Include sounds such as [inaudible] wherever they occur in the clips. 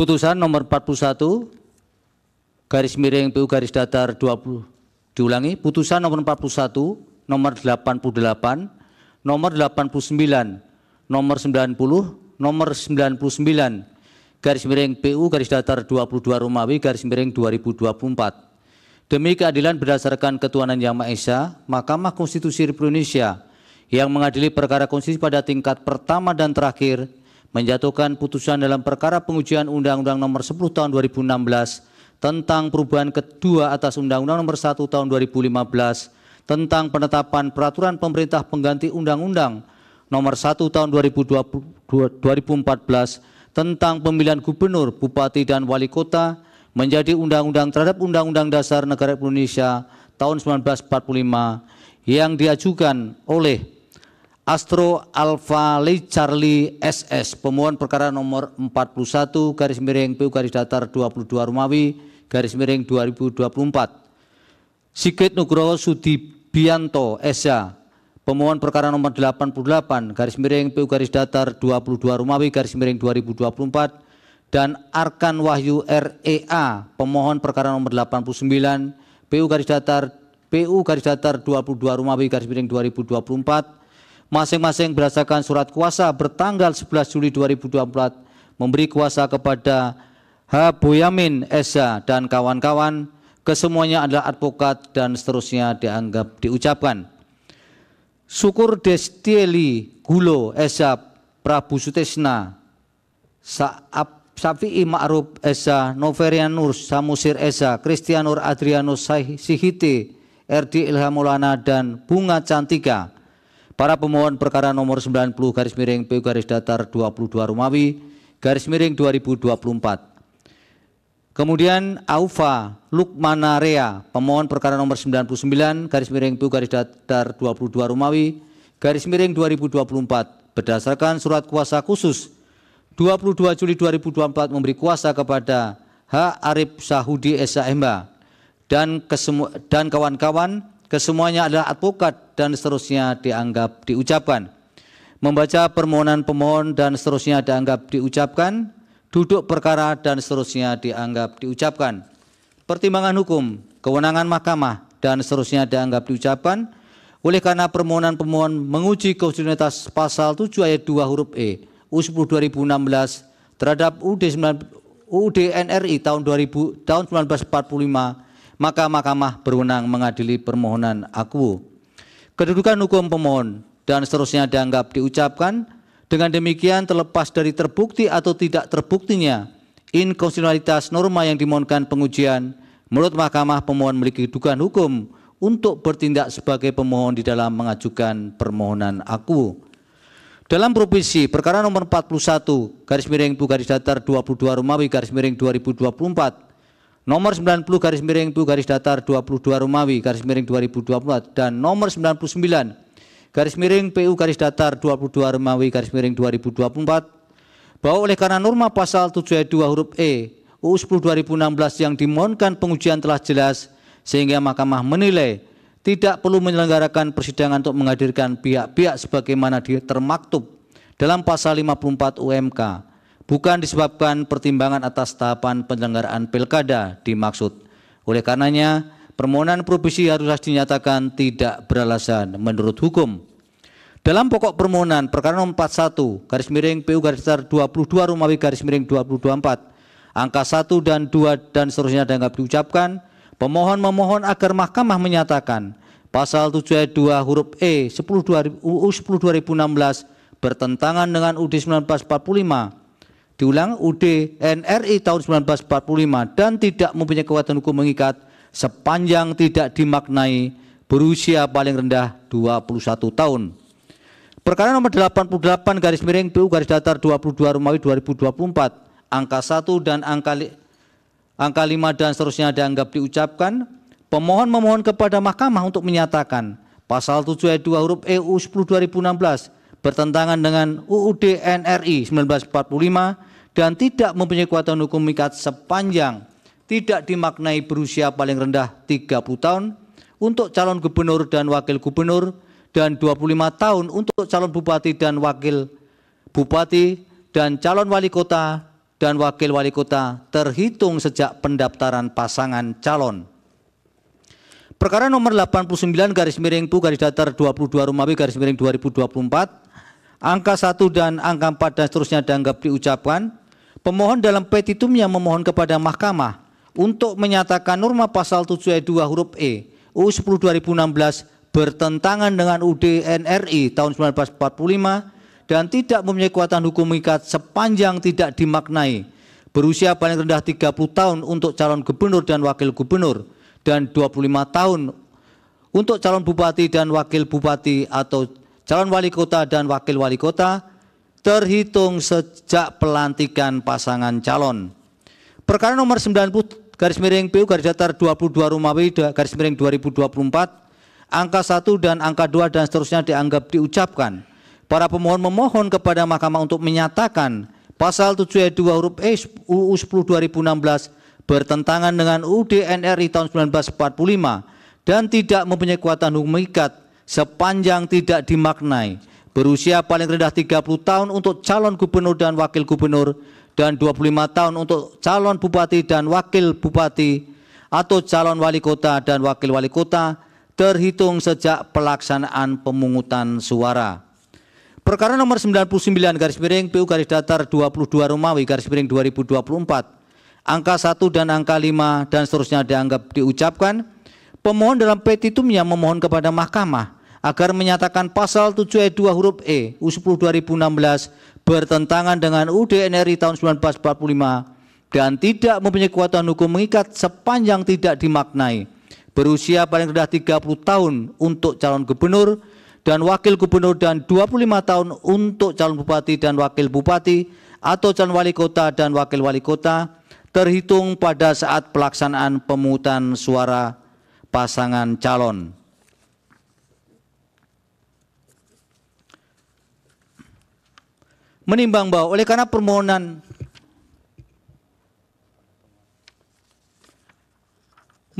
Putusan nomor 41 garis miring PU garis datar 20 diulangi. Putusan nomor 41 nomor 88 nomor 89 nomor 90 nomor 99 garis miring PU garis datar 22 Romawi garis miring 2024 Demi keadilan berdasarkan ketuhanan Yang Maha Esa, Mahkamah Konstitusi Republik Indonesia yang mengadili perkara konstitusi pada tingkat pertama dan terakhir menjatuhkan putusan dalam perkara pengujian Undang-Undang Nomor 10 Tahun 2016 tentang perubahan kedua atas Undang-Undang Nomor 1 Tahun 2015 tentang penetapan peraturan pemerintah pengganti Undang-Undang Nomor 1 Tahun 2014 tentang pemilihan gubernur, bupati, dan wali kota menjadi undang-undang terhadap Undang-Undang Dasar Negara Indonesia tahun 1945 yang diajukan oleh Astro Alpha Lee Charlie SS pemohon perkara nomor 41 garis miring PU garis datar 22 Rumawi garis miring 2024 Sigit Nugroho Sudibianto Esa pemohon perkara nomor 88 garis miring PU garis datar 22 Rumawi garis miring 2024 dan Arkan Wahyu REA pemohon perkara nomor 89 PU garis datar PU garis datar 22 Rumawi garis miring 2024 masing-masing berdasarkan surat kuasa bertanggal 11 Juli 2024 memberi kuasa kepada H. Boyamin Esa dan kawan-kawan kesemuanya adalah advokat dan seterusnya dianggap diucapkan. Syukur Destieli Gulo Esa Prabu Sutesna Saab Syafi'i Ma'ruf Esa, Noverianus Samusir Esa, Kristianur Adrianus Sihiti, RD Ilhamulana dan Bunga Cantika. Para pemohon perkara nomor 90 garis miring PU garis datar 22 Rumawi garis miring 2024. Kemudian Aufa Lukmanarea, pemohon perkara nomor 99 garis miring PU garis datar 22 Rumawi garis miring 2024 berdasarkan surat kuasa khusus 22 Juli 2024 memberi kuasa kepada H. Arif Sahudi SHMH dan dan kawan-kawan kesemuanya adalah advokat dan seterusnya dianggap diucapkan. Membaca permohonan pemohon dan seterusnya dianggap diucapkan, duduk perkara dan seterusnya dianggap diucapkan. Pertimbangan hukum, kewenangan mahkamah dan seterusnya dianggap diucapkan oleh karena permohonan pemohon menguji konstitusionalitas pasal 7 ayat 2 huruf E U10 2016 terhadap UUD 9 UUD NRI tahun 2000 tahun 1945 maka Mahkamah berwenang mengadili permohonan aku. Kedudukan hukum pemohon dan seterusnya dianggap diucapkan dengan demikian terlepas dari terbukti atau tidak terbuktinya inkonstitusionalitas norma yang dimohonkan pengujian menurut Mahkamah pemohon memiliki kedudukan hukum untuk bertindak sebagai pemohon di dalam mengajukan permohonan aku. Dalam provinsi perkara nomor 41 garis miring Bu garis datar 22 Romawi garis miring 2024 nomor 90 garis miring Bu garis datar 22 Romawi garis miring 2024 dan nomor 99 garis miring PU garis datar 22 Romawi garis miring 2024 bahwa oleh karena norma pasal 7 ayat 2 huruf E UU 10 2016 yang dimohonkan pengujian telah jelas sehingga Mahkamah menilai tidak perlu menyelenggarakan persidangan untuk menghadirkan pihak-pihak sebagaimana termaktub dalam pasal 54 UMK bukan disebabkan pertimbangan atas tahapan penyelenggaraan pilkada dimaksud. Oleh karenanya, permohonan provinsi harus dinyatakan tidak beralasan menurut hukum. Dalam pokok permohonan perkara nomor 41 garis miring PU garis besar 22 Romawi garis miring 2024 angka 1 dan 2 dan seterusnya dianggap diucapkan Pemohon memohon agar mahkamah menyatakan pasal 7 ayat 2 huruf E 10 UU 10 2016 bertentangan dengan UUD 1945 diulang UUD NRI tahun 1945 dan tidak mempunyai kekuatan hukum mengikat sepanjang tidak dimaknai berusia paling rendah 21 tahun. Perkara nomor 88 garis miring PU garis datar 22 Romawi 2024 angka 1 dan angka angka 5 dan seterusnya dianggap diucapkan, pemohon memohon kepada mahkamah untuk menyatakan pasal 7 ayat 2 huruf EU 10 2016 bertentangan dengan UUD NRI 1945 dan tidak mempunyai kekuatan hukum mengikat sepanjang tidak dimaknai berusia paling rendah 30 tahun untuk calon gubernur dan wakil gubernur dan 25 tahun untuk calon bupati dan wakil bupati dan calon wali kota dan wakil wali kota terhitung sejak pendaftaran pasangan calon. Perkara nomor 89 garis miring PU garis datar 22 Rumawi garis miring 2024 angka 1 dan angka 4 dan seterusnya dianggap diucapkan. Pemohon dalam petitumnya memohon kepada mahkamah untuk menyatakan norma pasal 7 ayat 2 huruf E UU 10 2016 bertentangan dengan UUD NRI tahun 1945 dan tidak mempunyai kekuatan hukum mengikat sepanjang tidak dimaknai berusia paling rendah 30 tahun untuk calon gubernur dan wakil gubernur dan 25 tahun untuk calon bupati dan wakil bupati atau calon wali kota dan wakil wali kota terhitung sejak pelantikan pasangan calon. Perkara nomor 90 garis miring PU garis datar 22 Rumawi garis miring 2024 angka 1 dan angka 2 dan seterusnya dianggap diucapkan Para pemohon memohon kepada mahkamah untuk menyatakan pasal 7 ayat 2 huruf E UU 10 2016 bertentangan dengan UUD NRI tahun 1945 dan tidak mempunyai kekuatan hukum mengikat sepanjang tidak dimaknai berusia paling rendah 30 tahun untuk calon gubernur dan wakil gubernur dan 25 tahun untuk calon bupati dan wakil bupati atau calon wali kota dan wakil wali kota terhitung sejak pelaksanaan pemungutan suara. Perkara nomor 99 garis miring PU garis datar 22 Romawi garis miring 2024 angka 1 dan angka 5 dan seterusnya dianggap diucapkan pemohon dalam petitumnya memohon kepada mahkamah agar menyatakan pasal 7 ayat 2 huruf E U 10 2016 bertentangan dengan UUD NRI tahun 1945 dan tidak mempunyai kekuatan hukum mengikat sepanjang tidak dimaknai berusia paling rendah 30 tahun untuk calon gubernur dan wakil gubernur dan 25 tahun untuk calon bupati dan wakil bupati atau calon wali kota dan wakil wali kota terhitung pada saat pelaksanaan pemungutan suara pasangan calon. Menimbang bahwa oleh karena permohonan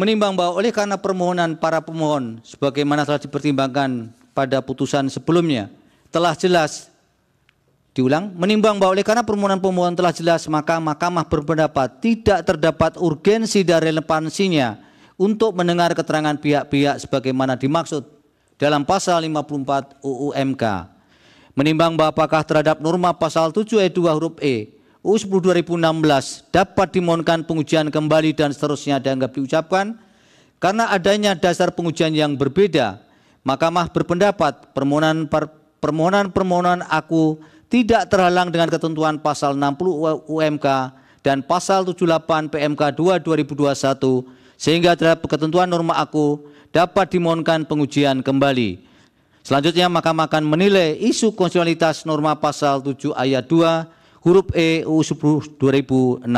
menimbang bahwa oleh karena permohonan para pemohon sebagaimana telah dipertimbangkan pada putusan sebelumnya telah jelas diulang menimbang bahwa oleh karena permohonan pemohon telah jelas maka mahkamah berpendapat tidak terdapat urgensi dan relevansinya untuk mendengar keterangan pihak-pihak sebagaimana dimaksud dalam pasal 54 UU MK. Menimbang bahwa apakah terhadap norma pasal 7 ayat 2 huruf E UU 10 2016 dapat dimohonkan pengujian kembali dan seterusnya dianggap diucapkan karena adanya dasar pengujian yang berbeda Mahkamah berpendapat permohonan permohonan permohonan aku tidak terhalang dengan ketentuan pasal 60 UMK dan pasal 78 PMK 2 2021 sehingga terhadap ketentuan norma aku dapat dimohonkan pengujian kembali. Selanjutnya Mahkamah akan menilai isu konstitusionalitas norma pasal 7 ayat 2 huruf E UU 10 2016.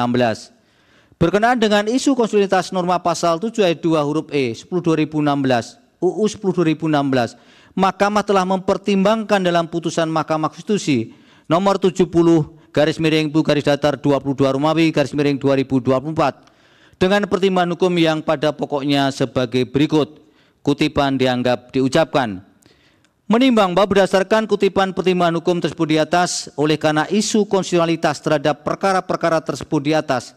Berkenaan dengan isu konstitusionalitas norma pasal 7 ayat 2 huruf E 10 2016 UU 10 2016, Mahkamah telah mempertimbangkan dalam putusan Mahkamah Konstitusi nomor 70 garis miring Bu garis datar 22 Romawi garis miring 2024 dengan pertimbangan hukum yang pada pokoknya sebagai berikut. Kutipan dianggap diucapkan. Menimbang bahwa berdasarkan kutipan pertimbangan hukum tersebut di atas, oleh karena isu konstitusionalitas terhadap perkara-perkara tersebut di atas,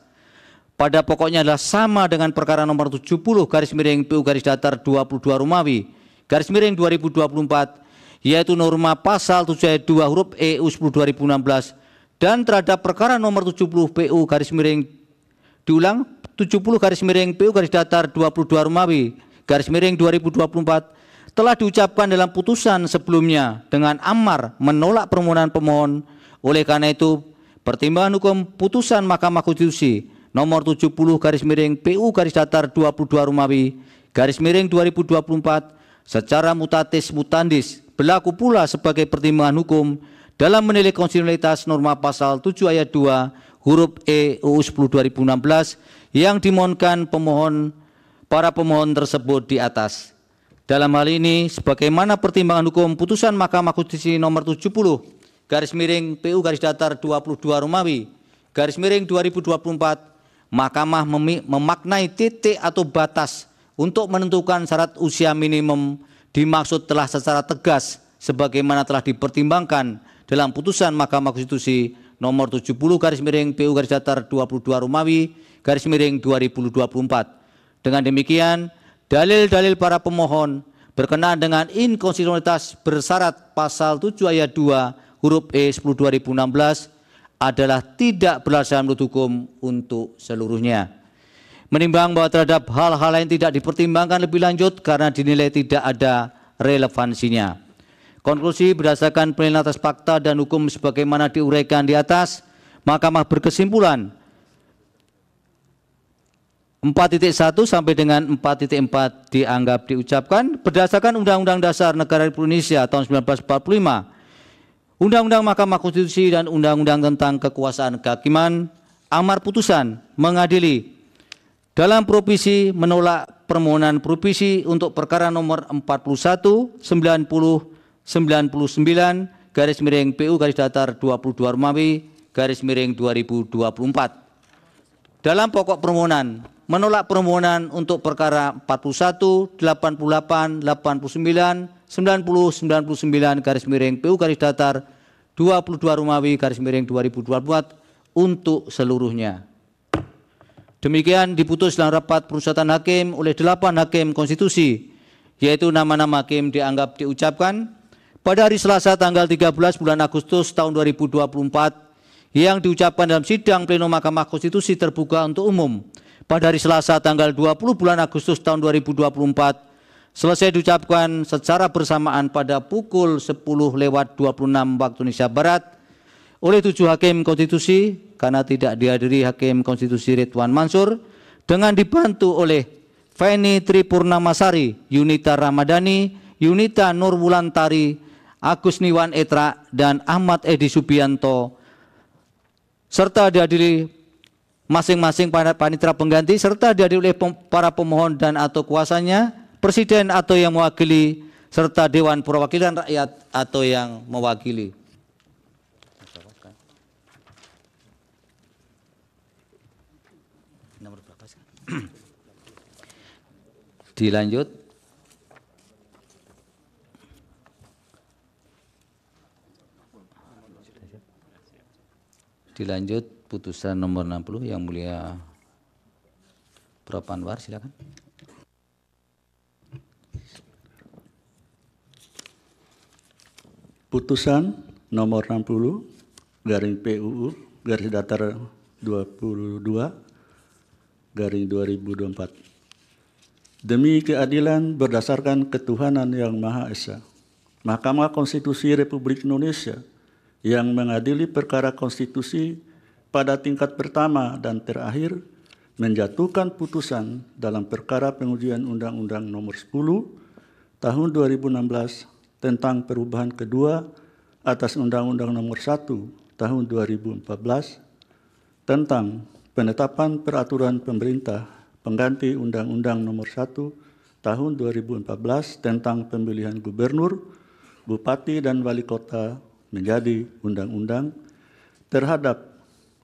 pada pokoknya adalah sama dengan perkara nomor 70 garis miring PU garis datar 22 Rumawi garis miring 2024 yaitu norma pasal 7 ayat 2 huruf EU 10 2016 dan terhadap perkara nomor 70 PU garis miring diulang 70 garis miring PU garis datar 22 Rumawi garis miring 2024 telah diucapkan dalam putusan sebelumnya dengan amar menolak permohonan pemohon oleh karena itu pertimbangan hukum putusan Mahkamah Konstitusi nomor 70 garis miring PU garis datar 22 Rumawi garis miring 2024 secara mutatis mutandis berlaku pula sebagai pertimbangan hukum dalam menilai konstitusionalitas norma pasal 7 ayat 2 huruf E UU 10 2016 yang dimohonkan pemohon para pemohon tersebut di atas. Dalam hal ini sebagaimana pertimbangan hukum putusan Mahkamah Konstitusi nomor 70 garis miring PU garis datar 22 Romawi garis miring 2024 Mahkamah memaknai titik atau batas untuk menentukan syarat usia minimum dimaksud telah secara tegas sebagaimana telah dipertimbangkan dalam putusan Mahkamah Konstitusi nomor 70 garis miring PU garis datar 22 Romawi garis miring 2024. Dengan demikian, dalil-dalil para pemohon berkenaan dengan inkonstitusionalitas bersyarat pasal 7 ayat 2 huruf E 10 2016 adalah tidak beralasan menurut hukum untuk seluruhnya. Menimbang bahwa terhadap hal-hal lain tidak dipertimbangkan lebih lanjut karena dinilai tidak ada relevansinya. Konklusi berdasarkan penilaian atas fakta dan hukum sebagaimana diuraikan di atas, Mahkamah berkesimpulan 4.1 sampai dengan 4.4 dianggap diucapkan berdasarkan Undang-Undang Dasar Negara Indonesia tahun 1945, Undang-Undang Mahkamah Konstitusi dan Undang-Undang tentang Kekuasaan Kehakiman, amar putusan mengadili dalam provisi menolak permohonan provisi untuk perkara nomor 41 90 99 garis miring PU garis datar 22 Romawi garis miring 2024. Dalam pokok permohonan menolak permohonan untuk perkara 41, 88, 89, 90, 99 garis miring PU garis datar 22 Romawi garis miring 2024 untuk seluruhnya. Demikian diputus dalam rapat perusahaan hakim oleh delapan hakim konstitusi, yaitu nama-nama hakim dianggap diucapkan, pada hari Selasa tanggal 13 bulan Agustus tahun 2024 yang diucapkan dalam sidang pleno Mahkamah Konstitusi terbuka untuk umum pada hari Selasa tanggal 20 bulan Agustus tahun 2024 selesai diucapkan secara bersamaan pada pukul 10 lewat 26 waktu Indonesia Barat oleh tujuh hakim konstitusi karena tidak dihadiri hakim konstitusi Ridwan Mansur dengan dibantu oleh Feni Tripurnamasari, Yunita Ramadhani, Yunita Nurwulantari, Agus Niwan Etra, dan Ahmad Edi Subianto, serta dihadiri masing-masing panitra pengganti, serta dihadiri oleh para pemohon dan atau kuasanya, presiden atau yang mewakili, serta Dewan Perwakilan Rakyat atau yang mewakili. [clears throat] Dilanjut. Dilanjut putusan nomor 60 yang mulia Prof. Anwar silakan. Putusan nomor 60 garing PUU garis datar 22 garing 2024. Demi keadilan berdasarkan ketuhanan yang Maha Esa, Mahkamah Konstitusi Republik Indonesia yang mengadili perkara konstitusi pada tingkat pertama dan terakhir menjatuhkan putusan dalam perkara pengujian Undang-Undang Nomor 10 Tahun 2016 tentang perubahan kedua atas Undang-Undang Nomor 1 Tahun 2014 tentang penetapan peraturan pemerintah pengganti Undang-Undang Nomor 1 Tahun 2014 tentang pemilihan gubernur, bupati, dan wali kota menjadi undang-undang terhadap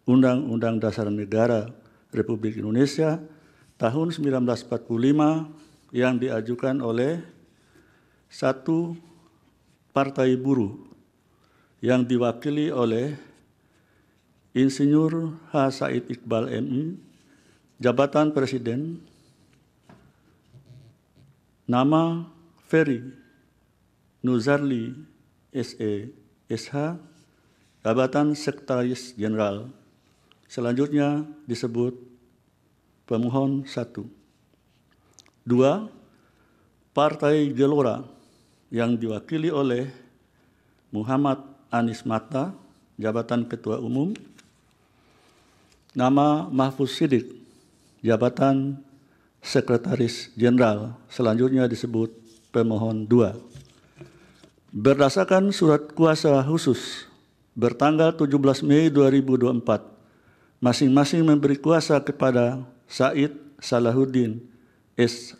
Undang-Undang Dasar Negara Republik Indonesia tahun 1945 yang diajukan oleh satu partai buruh yang diwakili oleh Insinyur H. Said Iqbal MI, jabatan Presiden, nama Ferry Nuzarli SE SH, Jabatan Sekretaris Jenderal. Selanjutnya disebut pemohon satu. Dua, Partai Gelora yang diwakili oleh Muhammad Anis Mata, Jabatan Ketua Umum. Nama Mahfuz Sidik, Jabatan Sekretaris Jenderal. Selanjutnya disebut pemohon dua. Berdasarkan surat kuasa khusus bertanggal 17 Mei 2024, masing-masing memberi kuasa kepada Said Salahuddin S.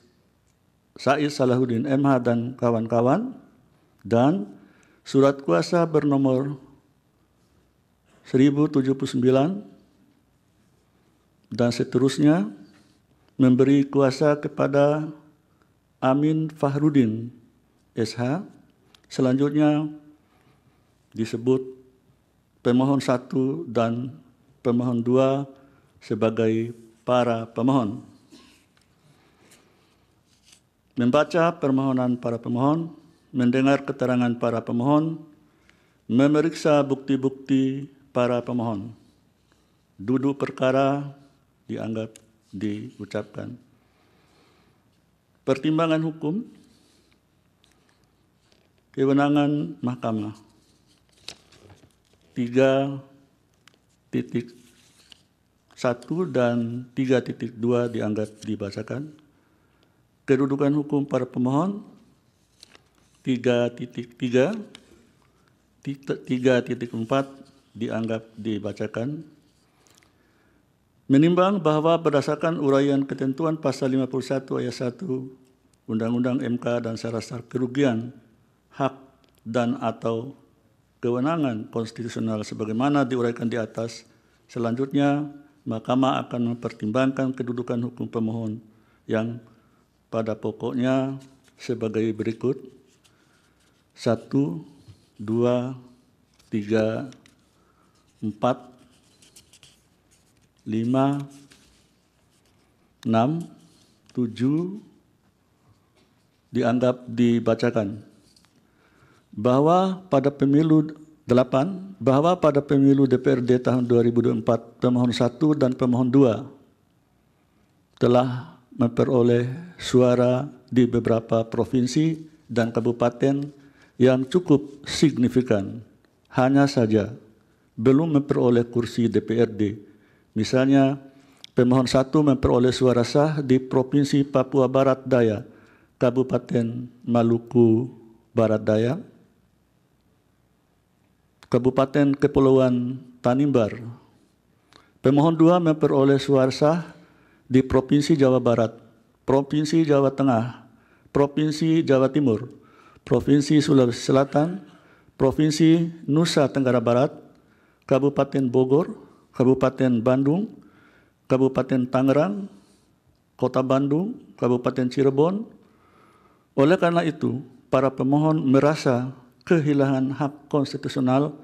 Said Salahuddin MH dan kawan-kawan dan surat kuasa bernomor 1079 dan seterusnya memberi kuasa kepada Amin Fahrudin SH Selanjutnya disebut pemohon satu dan pemohon dua sebagai para pemohon. Membaca permohonan para pemohon, mendengar keterangan para pemohon, memeriksa bukti-bukti para pemohon. Duduk perkara dianggap diucapkan. Pertimbangan hukum, kewenangan mahkamah. Tiga titik satu dan tiga titik dua dianggap dibacakan. Kedudukan hukum para pemohon tiga titik tiga tiga titik empat dianggap dibacakan. Menimbang bahwa berdasarkan uraian ketentuan pasal 51 ayat 1 Undang-Undang MK dan syarat kerugian hak dan atau kewenangan konstitusional sebagaimana diuraikan di atas, selanjutnya Mahkamah akan mempertimbangkan kedudukan hukum pemohon yang pada pokoknya sebagai berikut. Satu, dua, tiga, empat, lima, enam, tujuh dianggap dibacakan. Bahwa pada pemilu 8, bahwa pada pemilu DPRD tahun 2024 pemohon 1 dan pemohon 2 telah memperoleh suara di beberapa provinsi dan kabupaten yang cukup signifikan. Hanya saja belum memperoleh kursi DPRD Misalnya, pemohon satu memperoleh suara sah di Provinsi Papua Barat Daya, Kabupaten Maluku Barat Daya, Kabupaten Kepulauan Tanimbar. Pemohon dua memperoleh suara sah di Provinsi Jawa Barat, Provinsi Jawa Tengah, Provinsi Jawa Timur, Provinsi Sulawesi Selatan, Provinsi Nusa Tenggara Barat, Kabupaten Bogor, Kabupaten Bandung, Kabupaten Tangerang, Kota Bandung, Kabupaten Cirebon. Oleh karena itu, para pemohon merasa kehilangan hak konstitusional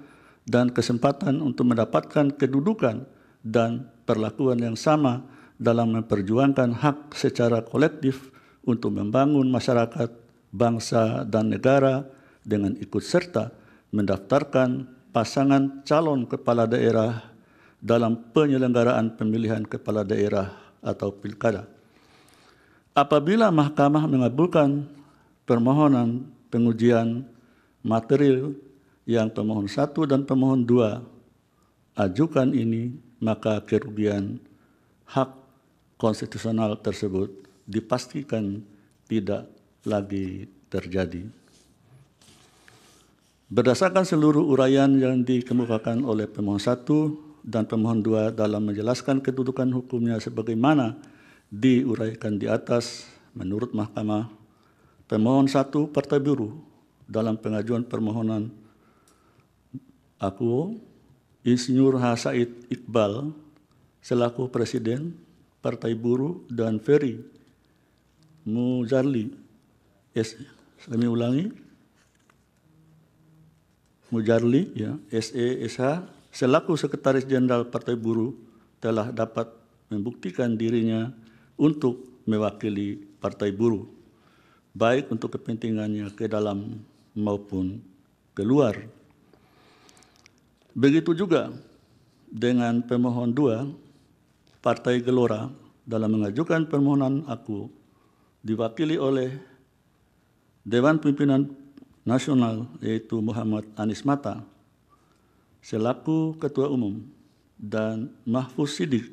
dan kesempatan untuk mendapatkan kedudukan dan perlakuan yang sama dalam memperjuangkan hak secara kolektif untuk membangun masyarakat, bangsa, dan negara dengan ikut serta mendaftarkan pasangan calon kepala daerah dalam penyelenggaraan pemilihan kepala daerah atau pilkada. Apabila mahkamah mengabulkan permohonan pengujian material yang pemohon satu dan pemohon dua ajukan ini, maka kerugian hak konstitusional tersebut dipastikan tidak lagi terjadi. Berdasarkan seluruh uraian yang dikemukakan oleh pemohon satu dan pemohon dua dalam menjelaskan kedudukan hukumnya sebagaimana diuraikan di atas menurut mahkamah pemohon satu partai buruh dalam pengajuan permohonan aku Insinyur H. Said Iqbal selaku Presiden Partai Buruh dan Ferry Mujarli S. Kami ulangi Mujarli ya SE SH selaku Sekretaris Jenderal Partai Buruh telah dapat membuktikan dirinya untuk mewakili Partai Buruh, baik untuk kepentingannya ke dalam maupun keluar. Begitu juga dengan pemohon dua, Partai Gelora dalam mengajukan permohonan aku diwakili oleh Dewan Pimpinan Nasional yaitu Muhammad Anies Mata selaku Ketua Umum dan Mahfuz Sidik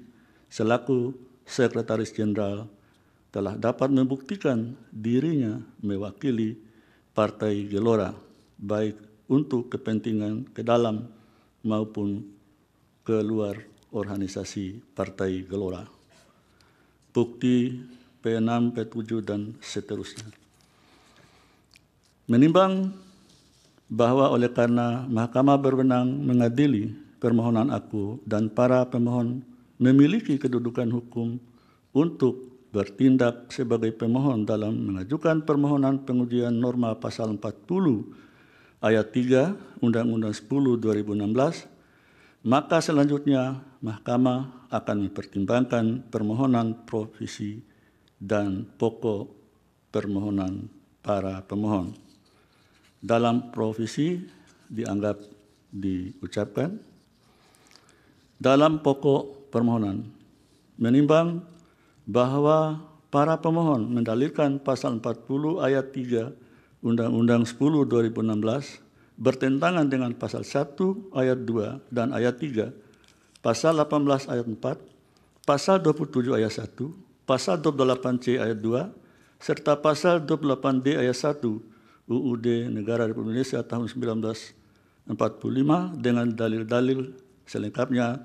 selaku Sekretaris Jenderal telah dapat membuktikan dirinya mewakili Partai Gelora, baik untuk kepentingan ke dalam maupun ke luar organisasi Partai Gelora. Bukti P6, P7, dan seterusnya. Menimbang bahwa oleh karena mahkamah berwenang mengadili permohonan aku dan para pemohon memiliki kedudukan hukum untuk bertindak sebagai pemohon dalam mengajukan permohonan pengujian norma pasal 40 ayat 3 Undang-Undang 10 2016 maka selanjutnya Mahkamah akan mempertimbangkan permohonan provisi dan pokok permohonan para pemohon. Dalam provisi dianggap diucapkan dalam pokok permohonan menimbang bahwa para pemohon mendalilkan pasal 40 ayat 3 Undang-Undang 10 2016 bertentangan dengan pasal 1 ayat 2 dan ayat 3, pasal 18 ayat 4, pasal 27 ayat 1, pasal 28C ayat 2, serta pasal 28D ayat 1 UUD Negara Republik Indonesia tahun 1945 dengan dalil-dalil selengkapnya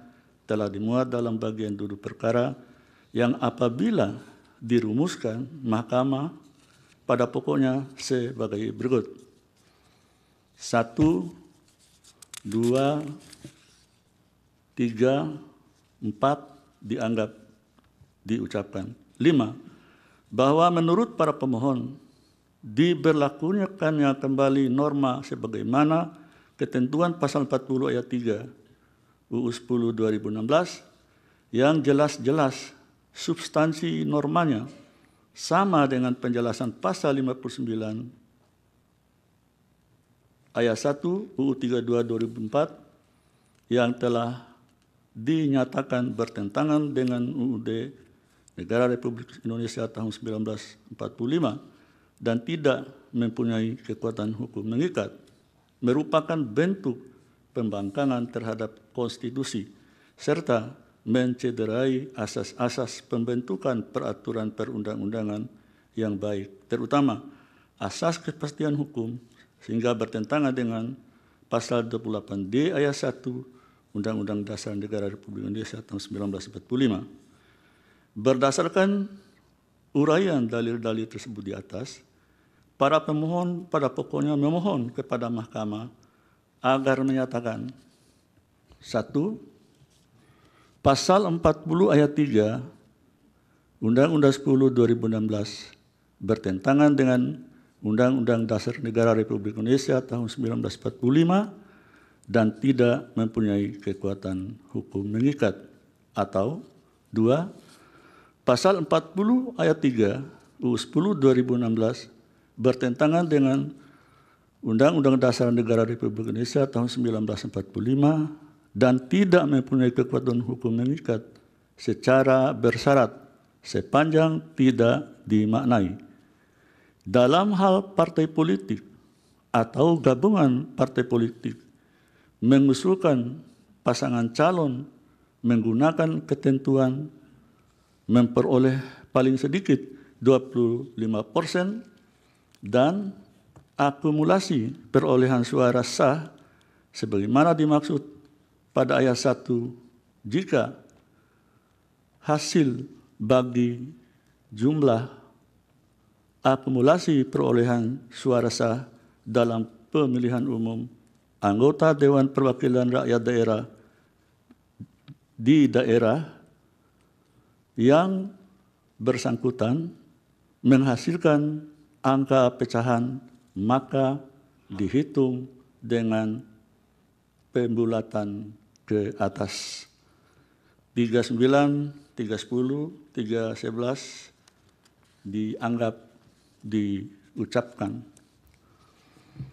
telah dimuat dalam bagian duduk perkara yang apabila dirumuskan mahkamah pada pokoknya sebagai berikut. Satu, dua, tiga, empat dianggap diucapkan. Lima, bahwa menurut para pemohon diberlakukannya kembali norma sebagaimana ketentuan pasal 40 ayat 3 UU 10 2016 yang jelas-jelas substansi normanya sama dengan penjelasan pasal 59 ayat 1 UU 32 2004 yang telah dinyatakan bertentangan dengan UUD Negara Republik Indonesia tahun 1945 dan tidak mempunyai kekuatan hukum mengikat merupakan bentuk pembangkangan terhadap konstitusi serta mencederai asas-asas pembentukan peraturan perundang-undangan yang baik terutama asas kepastian hukum sehingga bertentangan dengan pasal 28D ayat 1 Undang-Undang Dasar Negara Republik Indonesia tahun 1945. Berdasarkan uraian dalil-dalil tersebut di atas, para pemohon pada pokoknya memohon kepada mahkamah agar menyatakan satu pasal 40 ayat 3 Undang-Undang 10 2016 bertentangan dengan Undang-Undang Dasar Negara Republik Indonesia tahun 1945 dan tidak mempunyai kekuatan hukum mengikat. Atau dua pasal 40 ayat 3 UU 10 2016 bertentangan dengan Undang-Undang Dasar Negara Republik Indonesia tahun 1945 dan tidak mempunyai kekuatan hukum mengikat secara bersyarat sepanjang tidak dimaknai. Dalam hal partai politik atau gabungan partai politik mengusulkan pasangan calon menggunakan ketentuan memperoleh paling sedikit 25 persen dan akumulasi perolehan suara sah sebagaimana dimaksud pada ayat 1 jika hasil bagi jumlah akumulasi perolehan suara sah dalam pemilihan umum anggota Dewan Perwakilan Rakyat Daerah di daerah yang bersangkutan menghasilkan angka pecahan maka dihitung dengan pembulatan ke atas 39, 310, 311 dianggap diucapkan.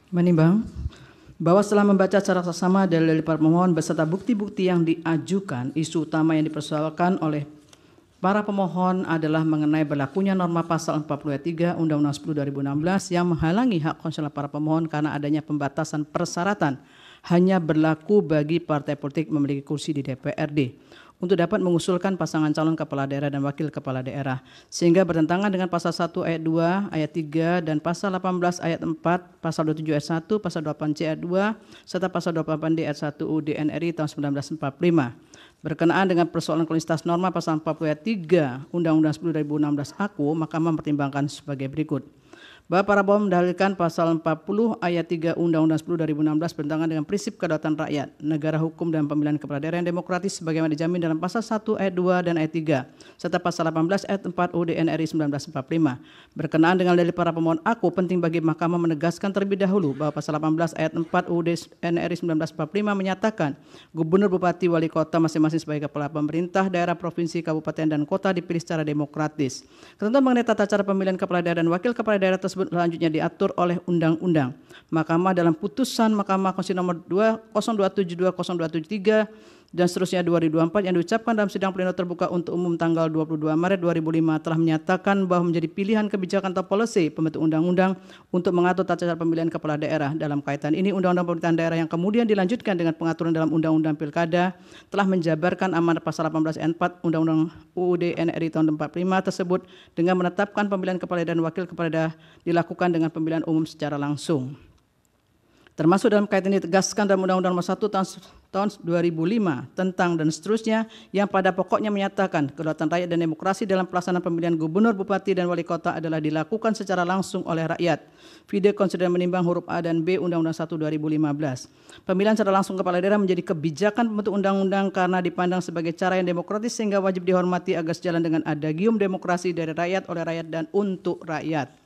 Menimbang bahwa setelah membaca secara seksama dalil para pemohon beserta bukti-bukti yang diajukan, isu utama yang dipersoalkan oleh para pemohon adalah mengenai berlakunya norma pasal 43 Undang-Undang 10 2016 yang menghalangi hak konstitusional para pemohon karena adanya pembatasan persyaratan hanya berlaku bagi partai politik memiliki kursi di DPRD untuk dapat mengusulkan pasangan calon kepala daerah dan wakil kepala daerah. Sehingga bertentangan dengan pasal 1 ayat 2 ayat 3 dan pasal 18 ayat 4 pasal 27 ayat 1 pasal 8 C ayat 2 serta pasal 28 D ayat 1 UUD NRI tahun 1945 berkenaan dengan persoalan kualitas norma pasal 40 ayat 3 Undang-Undang 10 2016 aku Mahkamah mempertimbangkan sebagai berikut para bom mendalilkan pasal 40 ayat 3 Undang-Undang 10 2016 bertentangan dengan prinsip kedaulatan rakyat, negara hukum dan pemilihan kepala daerah yang demokratis sebagaimana dijamin dalam pasal 1 ayat 2 dan ayat 3 serta pasal 18 ayat 4 UUD NRI 1945. Berkenaan dengan dalil para pemohon aku penting bagi Mahkamah menegaskan terlebih dahulu bahwa pasal 18 ayat 4 UUD NRI 1945 menyatakan gubernur, bupati, wali kota masing-masing sebagai kepala pemerintah daerah, provinsi, kabupaten dan kota dipilih secara demokratis. Ketentuan mengenai tata cara pemilihan kepala daerah dan wakil kepala daerah tersebut tersebut selanjutnya diatur oleh undang-undang. Mahkamah dalam putusan Mahkamah Konstitusi nomor 20272 0273 dan seterusnya 2024 yang diucapkan dalam sidang pleno terbuka untuk umum tanggal 22 Maret 2005 telah menyatakan bahwa menjadi pilihan kebijakan atau policy pembentuk undang-undang untuk mengatur tata cara pemilihan kepala daerah. Dalam kaitan ini undang-undang pemerintahan daerah yang kemudian dilanjutkan dengan pengaturan dalam undang-undang pilkada telah menjabarkan amanat pasal 18 N 4 Undang-Undang UUD NRI tahun 45 tersebut dengan menetapkan pemilihan kepala dan wakil kepala daerah dilakukan dengan pemilihan umum secara langsung. Termasuk dalam kaitan ini tegaskan dalam Undang-Undang Nomor 1 tahun, tahun 2005 tentang dan seterusnya yang pada pokoknya menyatakan kedaulatan rakyat dan demokrasi dalam pelaksanaan pemilihan gubernur, bupati dan wali kota adalah dilakukan secara langsung oleh rakyat. Video menimbang huruf A dan B Undang-Undang 1 2015. Pemilihan secara langsung kepala daerah menjadi kebijakan pembentuk undang-undang karena dipandang sebagai cara yang demokratis sehingga wajib dihormati agar sejalan dengan adagium demokrasi dari rakyat oleh rakyat dan untuk rakyat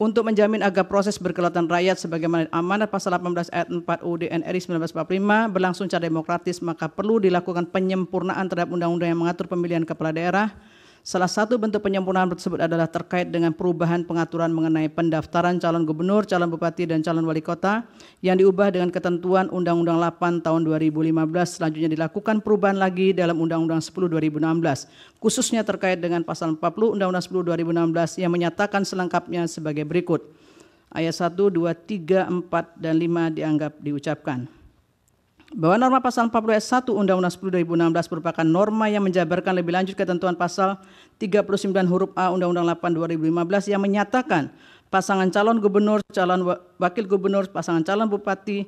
untuk menjamin agar proses berkelautan rakyat sebagaimana amanat pasal 18 ayat 4 UUD NRI 1945 berlangsung secara demokratis maka perlu dilakukan penyempurnaan terhadap undang-undang yang mengatur pemilihan kepala daerah Salah satu bentuk penyempurnaan tersebut adalah terkait dengan perubahan pengaturan mengenai pendaftaran calon gubernur, calon bupati, dan calon wali kota yang diubah dengan ketentuan Undang-Undang 8 tahun 2015. Selanjutnya dilakukan perubahan lagi dalam Undang-Undang 10 2016, khususnya terkait dengan pasal 40 Undang-Undang 10 2016 yang menyatakan selengkapnya sebagai berikut. Ayat 1, 2, 3, 4, dan 5 dianggap diucapkan bahwa norma pasal 40 ayat 1 Undang-Undang 10 2016 merupakan norma yang menjabarkan lebih lanjut ketentuan pasal 39 huruf A Undang-Undang 8 2015 yang menyatakan pasangan calon gubernur, calon wakil gubernur, pasangan calon bupati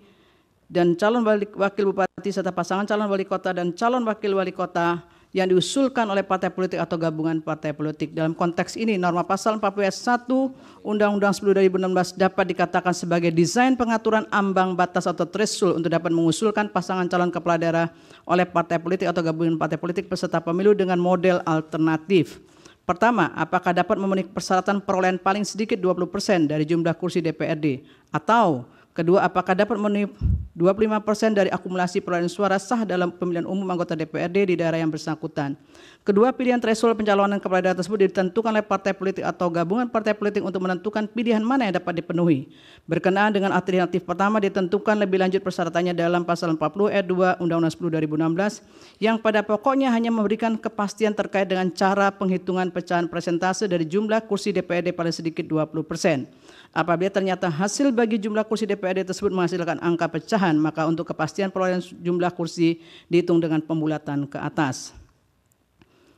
dan calon wakil bupati serta pasangan calon wali kota dan calon wakil wali kota yang diusulkan oleh partai politik atau gabungan partai politik. Dalam konteks ini, norma pasal 40 ayat 1 Undang-Undang 10 2016 dapat dikatakan sebagai desain pengaturan ambang batas atau threshold untuk dapat mengusulkan pasangan calon kepala daerah oleh partai politik atau gabungan partai politik peserta pemilu dengan model alternatif. Pertama, apakah dapat memenuhi persyaratan perolehan paling sedikit 20% dari jumlah kursi DPRD atau Kedua, apakah dapat memenuhi 25% dari akumulasi perolehan suara sah dalam pemilihan umum anggota DPRD di daerah yang bersangkutan. Kedua, pilihan threshold pencalonan kepala daerah tersebut ditentukan oleh partai politik atau gabungan partai politik untuk menentukan pilihan mana yang dapat dipenuhi. Berkenaan dengan alternatif pertama ditentukan lebih lanjut persyaratannya dalam pasal 40 ayat 2 Undang-Undang 10 2016 yang pada pokoknya hanya memberikan kepastian terkait dengan cara penghitungan pecahan presentase dari jumlah kursi DPRD paling sedikit 20 persen. Apabila ternyata hasil bagi jumlah kursi DPRD tersebut menghasilkan angka pecahan, maka untuk kepastian perolehan jumlah kursi dihitung dengan pembulatan ke atas.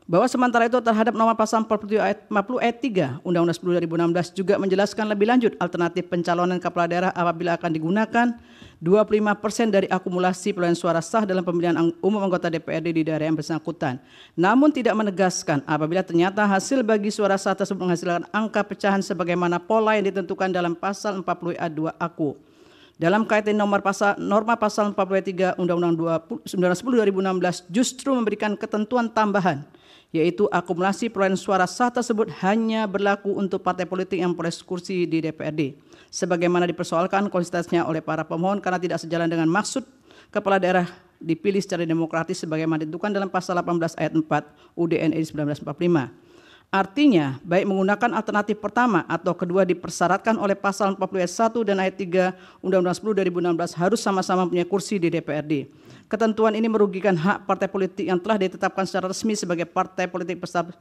Bahwa sementara itu terhadap nomor pasal 40 ayat, 50 ayat 3 Undang-Undang 10 2016 juga menjelaskan lebih lanjut alternatif pencalonan kepala daerah apabila akan digunakan 25% dari akumulasi perolehan suara sah dalam pemilihan umum anggota DPRD di daerah yang bersangkutan. Namun tidak menegaskan apabila ternyata hasil bagi suara sah tersebut menghasilkan angka pecahan sebagaimana pola yang ditentukan dalam pasal 40 ayat 2 aku. Dalam kaitan nomor pasal norma pasal 43 Undang-Undang 1910 2016 justru memberikan ketentuan tambahan yaitu akumulasi perolehan suara sah tersebut hanya berlaku untuk partai politik yang memperoleh kursi di DPRD sebagaimana dipersoalkan konsistensinya oleh para pemohon karena tidak sejalan dengan maksud kepala daerah dipilih secara demokratis sebagaimana ditentukan dalam pasal 18 ayat 4 UDNI 1945. Artinya, baik menggunakan alternatif pertama atau kedua dipersyaratkan oleh pasal 40 ayat 1 dan ayat 3 Undang-Undang 10 2016 harus sama-sama punya kursi di DPRD. Ketentuan ini merugikan hak partai politik yang telah ditetapkan secara resmi sebagai partai politik peserta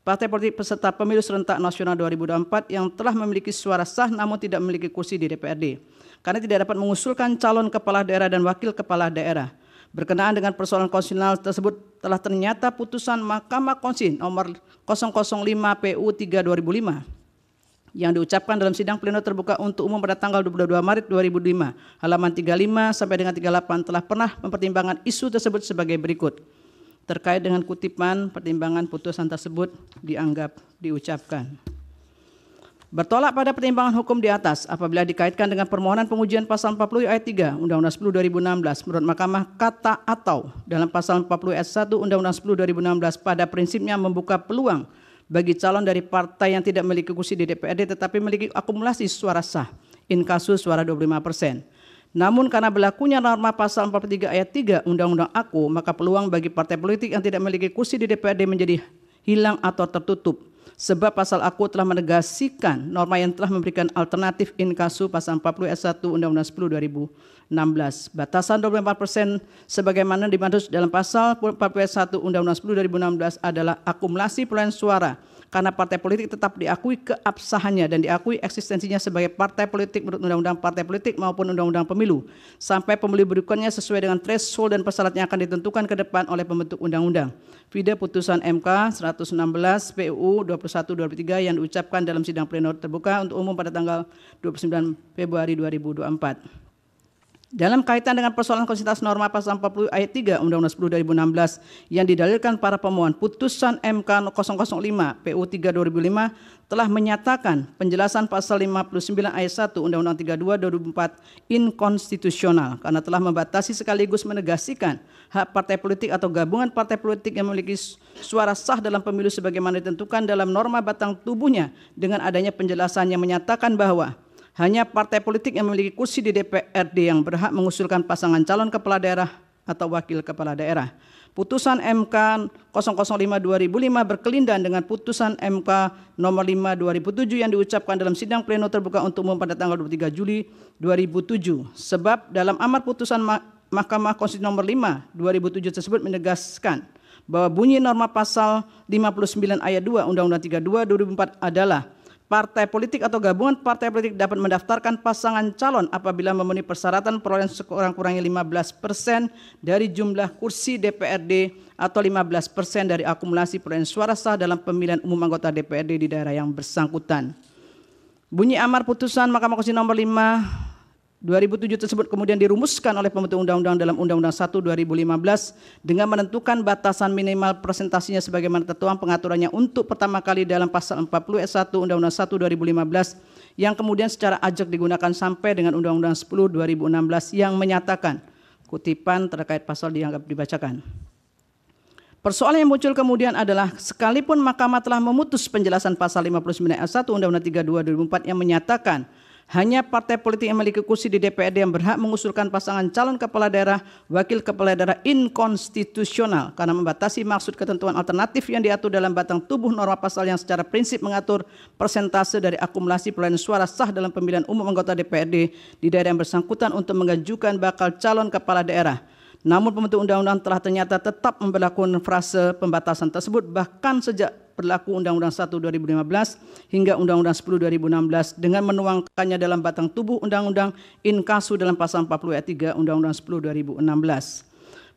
Partai politik peserta pemilu serentak nasional 2024 yang telah memiliki suara sah namun tidak memiliki kursi di DPRD karena tidak dapat mengusulkan calon kepala daerah dan wakil kepala daerah. Berkenaan dengan persoalan konstitusional tersebut telah ternyata putusan Mahkamah Konstitusi nomor 005 PU 3 2005 yang diucapkan dalam sidang pleno terbuka untuk umum pada tanggal 22 Maret 2005 halaman 35 sampai dengan 38 telah pernah mempertimbangkan isu tersebut sebagai berikut. Terkait dengan kutipan pertimbangan putusan tersebut dianggap diucapkan. Bertolak pada pertimbangan hukum di atas apabila dikaitkan dengan permohonan pengujian pasal 40 ayat 3 Undang-Undang 10 2016 menurut Mahkamah kata atau dalam pasal 40 ayat 1 Undang-Undang 10 2016 pada prinsipnya membuka peluang bagi calon dari partai yang tidak memiliki kursi di DPRD tetapi memiliki akumulasi suara sah in kasus suara 25 persen. Namun karena berlakunya norma pasal 43 ayat 3 Undang-Undang AKU, maka peluang bagi partai politik yang tidak memiliki kursi di DPRD menjadi hilang atau tertutup sebab pasal aku telah menegasikan norma yang telah memberikan alternatif in kasu pasal 40 ayat 1 Undang-Undang 10 2016. Batasan 24 persen sebagaimana dimaksud dalam pasal 40 ayat 1 Undang-Undang 10 2016 adalah akumulasi perolehan suara karena partai politik tetap diakui keabsahannya dan diakui eksistensinya sebagai partai politik menurut Undang-Undang Partai Politik maupun Undang-Undang Pemilu sampai pemilu berikutnya sesuai dengan threshold dan persyarat yang akan ditentukan ke depan oleh pembentuk undang-undang. Video putusan MK 116 PUU 21 yang diucapkan dalam sidang pleno terbuka untuk umum pada tanggal 29 Februari 2024. Dalam kaitan dengan persoalan konsistensi norma pasal 40 ayat 3 Undang-Undang 10 2016 yang didalilkan para pemohon, putusan MK 005 PU 3 2005 telah menyatakan penjelasan pasal 59 ayat 1 Undang-Undang 32 2004 inkonstitusional karena telah membatasi sekaligus menegasikan hak partai politik atau gabungan partai politik yang memiliki suara sah dalam pemilu sebagaimana ditentukan dalam norma batang tubuhnya dengan adanya penjelasan yang menyatakan bahwa hanya partai politik yang memiliki kursi di DPRD yang berhak mengusulkan pasangan calon kepala daerah atau wakil kepala daerah. Putusan MK 005 2005 berkelindan dengan putusan MK nomor 5 2007 yang diucapkan dalam sidang pleno terbuka untuk umum pada tanggal 23 Juli 2007. Sebab dalam amar putusan Mahkamah Konstitusi nomor 5 2007 tersebut menegaskan bahwa bunyi norma pasal 59 ayat 2 Undang-Undang 32 2004 adalah partai politik atau gabungan partai politik dapat mendaftarkan pasangan calon apabila memenuhi persyaratan perolehan sekurang-kurangnya 15 persen dari jumlah kursi DPRD atau 15 persen dari akumulasi perolehan suara sah dalam pemilihan umum anggota DPRD di daerah yang bersangkutan. Bunyi amar putusan Mahkamah Konstitusi nomor 5 2007 tersebut kemudian dirumuskan oleh pembentuk undang-undang dalam Undang-Undang 1 2015 dengan menentukan batasan minimal presentasinya sebagaimana tertuang pengaturannya untuk pertama kali dalam pasal 40 ayat 1 Undang-Undang 1 2015 yang kemudian secara ajak digunakan sampai dengan Undang-Undang 10 2016 yang menyatakan kutipan terkait pasal dianggap dibacakan. Persoalan yang muncul kemudian adalah sekalipun Mahkamah telah memutus penjelasan pasal 59 ayat 1 Undang-Undang 32 2004 yang menyatakan hanya partai politik yang memiliki kursi di DPRD yang berhak mengusulkan pasangan calon kepala daerah, wakil kepala daerah inkonstitusional karena membatasi maksud ketentuan alternatif yang diatur dalam batang tubuh norma pasal yang secara prinsip mengatur persentase dari akumulasi perolehan suara sah dalam pemilihan umum anggota DPRD di daerah yang bersangkutan untuk mengajukan bakal calon kepala daerah. Namun pembentuk undang-undang telah ternyata tetap memperlakukan frase pembatasan tersebut bahkan sejak berlaku Undang-Undang 1 2015 hingga Undang-Undang 10 2016 dengan menuangkannya dalam batang tubuh Undang-Undang Inkasu dalam pasal 40 ayat 3 Undang-Undang 10 2016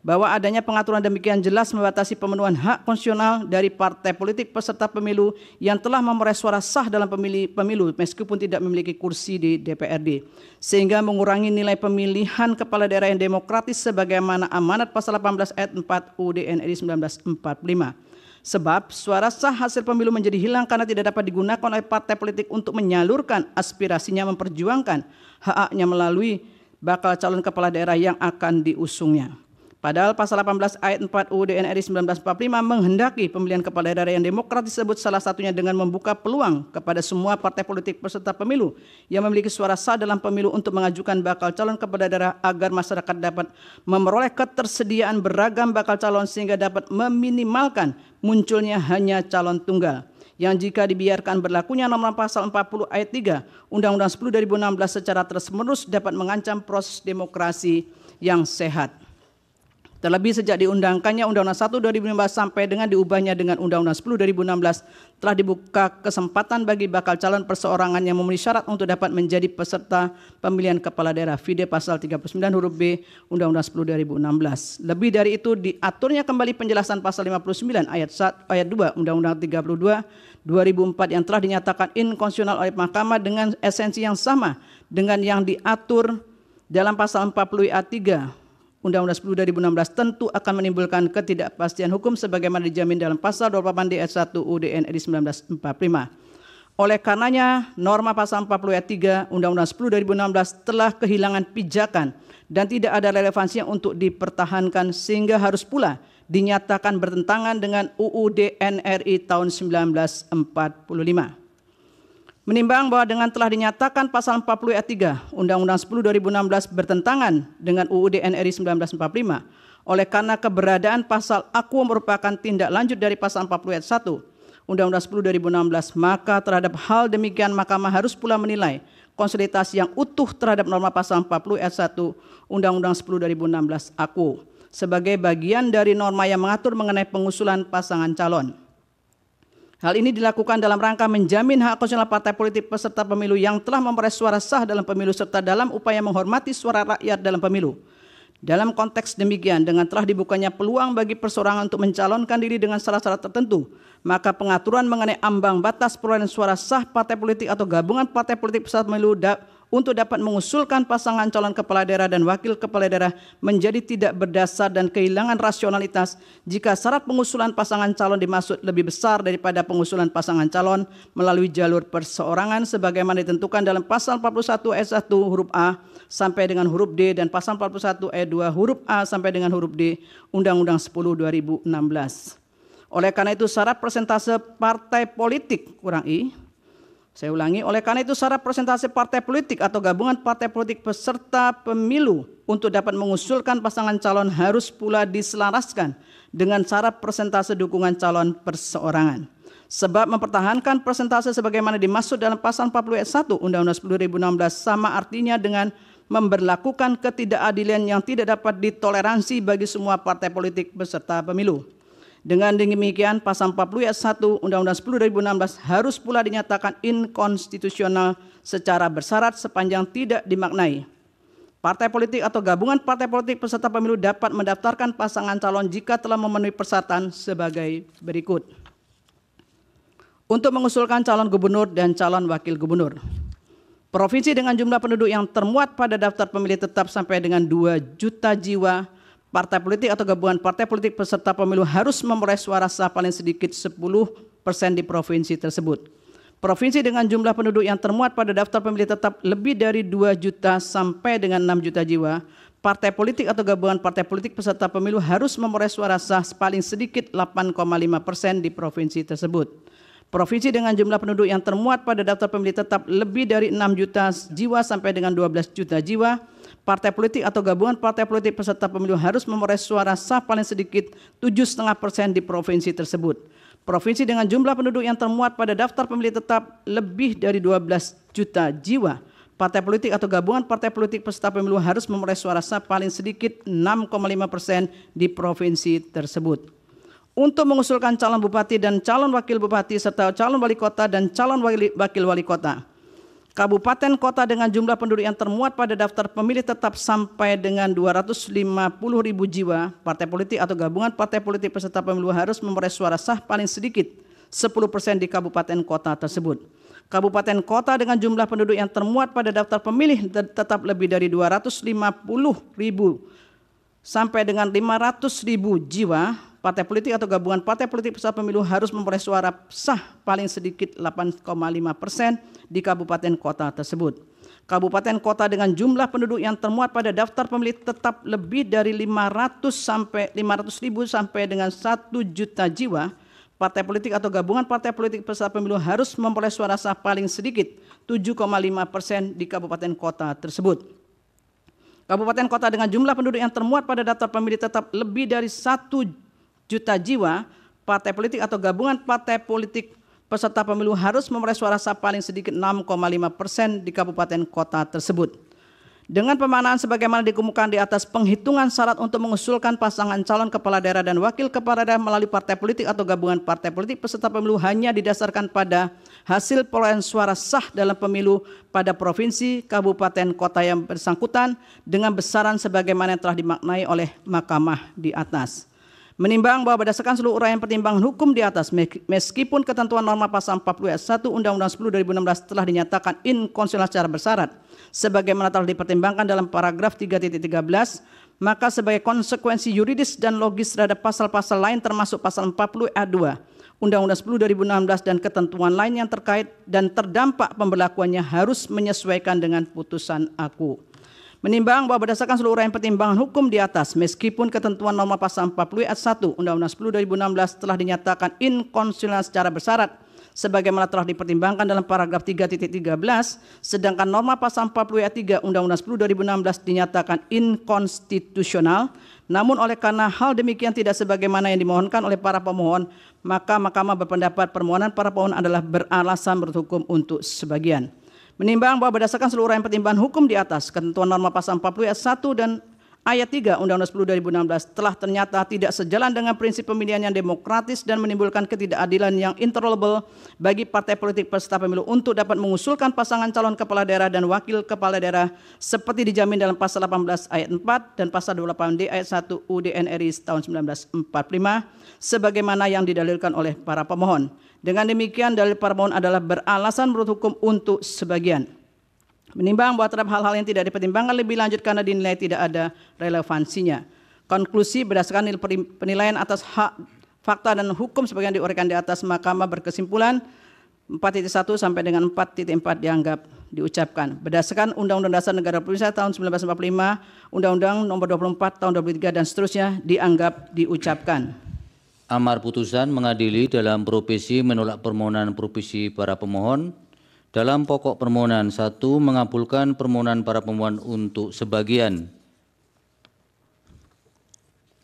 bahwa adanya pengaturan demikian jelas membatasi pemenuhan hak konstitusional dari partai politik peserta pemilu yang telah memperoleh suara sah dalam pemilih, pemilu meskipun tidak memiliki kursi di DPRD sehingga mengurangi nilai pemilihan kepala daerah yang demokratis sebagaimana amanat pasal 18 ayat 4 UUD NRI 1945 Sebab suara sah hasil pemilu menjadi hilang karena tidak dapat digunakan oleh partai politik untuk menyalurkan aspirasinya memperjuangkan hak-haknya melalui bakal calon kepala daerah yang akan diusungnya. Padahal pasal 18 ayat 4 UUD NRI 1945 menghendaki pemilihan kepala daerah yang demokratis tersebut salah satunya dengan membuka peluang kepada semua partai politik peserta pemilu yang memiliki suara sah dalam pemilu untuk mengajukan bakal calon kepala daerah agar masyarakat dapat memperoleh ketersediaan beragam bakal calon sehingga dapat meminimalkan munculnya hanya calon tunggal yang jika dibiarkan berlakunya nomor pasal 40 ayat 3 Undang-Undang 10 2016 secara terus-menerus dapat mengancam proses demokrasi yang sehat. Terlebih sejak diundangkannya Undang-Undang 1 2015 sampai dengan diubahnya dengan Undang-Undang 10 2016 telah dibuka kesempatan bagi bakal calon perseorangan yang memenuhi syarat untuk dapat menjadi peserta pemilihan kepala daerah FIDE pasal 39 huruf B Undang-Undang 10 2016. Lebih dari itu diaturnya kembali penjelasan pasal 59 ayat 1, ayat 2 Undang-Undang 32 2004 yang telah dinyatakan inkonstitusional oleh mahkamah dengan esensi yang sama dengan yang diatur dalam pasal 40 ayat 3 Undang-Undang 10 2016 tentu akan menimbulkan ketidakpastian hukum sebagaimana dijamin dalam pasal 28 D ayat 1 UDN RI 1945. Oleh karenanya, norma pasal 40 ayat 3 Undang-Undang 10 2016 telah kehilangan pijakan dan tidak ada relevansinya untuk dipertahankan sehingga harus pula dinyatakan bertentangan dengan UUD NRI tahun 1945. Menimbang bahwa dengan telah dinyatakan pasal 40 ayat 3 Undang-Undang 10 2016 bertentangan dengan UUD NRI 1945, oleh karena keberadaan pasal aku merupakan tindak lanjut dari pasal 40 ayat 1 Undang-Undang 10 2016, maka terhadap hal demikian Mahkamah harus pula menilai konsolidasi yang utuh terhadap norma pasal 40 ayat 1 Undang-Undang 10 2016 aku sebagai bagian dari norma yang mengatur mengenai pengusulan pasangan calon. Hal ini dilakukan dalam rangka menjamin hak konstitusional partai politik peserta pemilu yang telah memperoleh suara sah dalam pemilu serta dalam upaya menghormati suara rakyat dalam pemilu. Dalam konteks demikian, dengan telah dibukanya peluang bagi persorangan untuk mencalonkan diri dengan syarat-syarat tertentu, maka pengaturan mengenai ambang batas perolehan suara sah partai politik atau gabungan partai politik peserta pemilu da untuk dapat mengusulkan pasangan calon kepala daerah dan wakil kepala daerah menjadi tidak berdasar dan kehilangan rasionalitas jika syarat pengusulan pasangan calon dimaksud lebih besar daripada pengusulan pasangan calon melalui jalur perseorangan sebagaimana ditentukan dalam pasal 41 ayat 1 huruf A sampai dengan huruf D dan pasal 41 ayat 2 huruf A sampai dengan huruf D Undang-Undang 10 2016. Oleh karena itu syarat persentase partai politik kurang I. Saya ulangi, oleh karena itu syarat persentase partai politik atau gabungan partai politik peserta pemilu untuk dapat mengusulkan pasangan calon harus pula diselaraskan dengan syarat persentase dukungan calon perseorangan. Sebab mempertahankan persentase sebagaimana dimaksud dalam pasal 40 ayat 1 Undang-Undang 10 2016 sama artinya dengan memberlakukan ketidakadilan yang tidak dapat ditoleransi bagi semua partai politik peserta pemilu. Dengan demikian pasal 40 ayat 1 Undang-Undang 10 2016 harus pula dinyatakan inkonstitusional secara bersyarat sepanjang tidak dimaknai. Partai politik atau gabungan partai politik peserta pemilu dapat mendaftarkan pasangan calon jika telah memenuhi persyaratan sebagai berikut. Untuk mengusulkan calon gubernur dan calon wakil gubernur. Provinsi dengan jumlah penduduk yang termuat pada daftar pemilih tetap sampai dengan 2 juta jiwa partai politik atau gabungan partai politik peserta pemilu harus memperoleh suara sah paling sedikit 10 persen di provinsi tersebut. Provinsi dengan jumlah penduduk yang termuat pada daftar pemilih tetap lebih dari 2 juta sampai dengan 6 juta jiwa, partai politik atau gabungan partai politik peserta pemilu harus memperoleh suara sah paling sedikit 8,5 persen di provinsi tersebut. Provinsi dengan jumlah penduduk yang termuat pada daftar pemilih tetap lebih dari 6 juta jiwa sampai dengan 12 juta jiwa, partai politik atau gabungan partai politik peserta pemilu harus memperoleh suara sah paling sedikit 7,5 persen di provinsi tersebut. Provinsi dengan jumlah penduduk yang termuat pada daftar pemilih tetap lebih dari 12 juta jiwa. Partai politik atau gabungan partai politik peserta pemilu harus memperoleh suara sah paling sedikit 6,5 persen di provinsi tersebut. Untuk mengusulkan calon bupati dan calon wakil bupati serta calon wali kota dan calon wakil wali kota Kabupaten kota dengan jumlah penduduk yang termuat pada daftar pemilih tetap sampai dengan 250 ribu jiwa, partai politik atau gabungan partai politik peserta pemilu harus memperoleh suara sah paling sedikit 10 persen di kabupaten kota tersebut. Kabupaten kota dengan jumlah penduduk yang termuat pada daftar pemilih tetap lebih dari 250 ribu sampai dengan 500 ribu jiwa, partai politik atau gabungan partai politik peserta pemilu harus memperoleh suara sah paling sedikit 8,5 persen di kabupaten kota tersebut. Kabupaten kota dengan jumlah penduduk yang termuat pada daftar pemilih tetap lebih dari 500 sampai 500 ribu sampai dengan 1 juta jiwa, partai politik atau gabungan partai politik peserta pemilu harus memperoleh suara sah paling sedikit 7,5 persen di kabupaten kota tersebut. Kabupaten kota dengan jumlah penduduk yang termuat pada daftar pemilih tetap lebih dari 1 juta jiwa, partai politik atau gabungan partai politik peserta pemilu harus memperoleh suara sah paling sedikit 6,5 persen di kabupaten kota tersebut. Dengan pemanaan sebagaimana dikemukakan di atas penghitungan syarat untuk mengusulkan pasangan calon kepala daerah dan wakil kepala daerah melalui partai politik atau gabungan partai politik peserta pemilu hanya didasarkan pada hasil perolehan suara sah dalam pemilu pada provinsi, kabupaten, kota yang bersangkutan dengan besaran sebagaimana yang telah dimaknai oleh mahkamah di atas. Menimbang bahwa berdasarkan seluruh uraian pertimbangan hukum di atas, meskipun ketentuan norma pasal 40 ayat 1 Undang-Undang 10 2016 telah dinyatakan inkonstitusional secara bersyarat, sebagaimana telah dipertimbangkan dalam paragraf 3.13, maka sebagai konsekuensi yuridis dan logis terhadap pasal-pasal lain termasuk pasal 40 ayat 2 Undang-Undang 10 2016 dan ketentuan lain yang terkait dan terdampak pemberlakuannya harus menyesuaikan dengan putusan aku. Menimbang bahwa berdasarkan seluruh uraian pertimbangan hukum di atas, meskipun ketentuan norma pasal 40 ayat 1 Undang-Undang 10 2016 telah dinyatakan inkonstitusional secara bersyarat sebagaimana telah dipertimbangkan dalam paragraf 3.13 sedangkan norma pasal 40 ayat 3 Undang-Undang 10 2016 dinyatakan inkonstitusional. Namun oleh karena hal demikian tidak sebagaimana yang dimohonkan oleh para pemohon maka Mahkamah berpendapat permohonan para pemohon adalah beralasan menurut hukum untuk sebagian menimbang bahwa berdasarkan seluruh pertimbangan hukum di atas ketentuan norma pasal 40 ayat 1 dan ayat 3 Undang-Undang 10 2016 telah ternyata tidak sejalan dengan prinsip pemilihan yang demokratis dan menimbulkan ketidakadilan yang intolerable bagi partai politik peserta pemilu untuk dapat mengusulkan pasangan calon kepala daerah dan wakil kepala daerah seperti dijamin dalam pasal 18 ayat 4 dan pasal 28D ayat 1 UDN RI tahun 1945 sebagaimana yang didalilkan oleh para pemohon. Dengan demikian dalil para pemohon adalah beralasan menurut hukum untuk sebagian. Menimbang bahwa terhadap hal-hal yang tidak dipertimbangkan lebih lanjut karena dinilai tidak ada relevansinya. Konklusi berdasarkan penilaian atas hak, fakta dan hukum sebagian diuraikan di atas Mahkamah berkesimpulan 4.1 sampai dengan 4.4 dianggap diucapkan. Berdasarkan Undang-Undang Dasar Negara Republik Indonesia tahun 1945, Undang-Undang Nomor 24 tahun 2003 dan seterusnya dianggap diucapkan. Amar putusan mengadili dalam profesi menolak permohonan profesi para pemohon dalam pokok permohonan satu mengabulkan permohonan para pemohon untuk sebagian.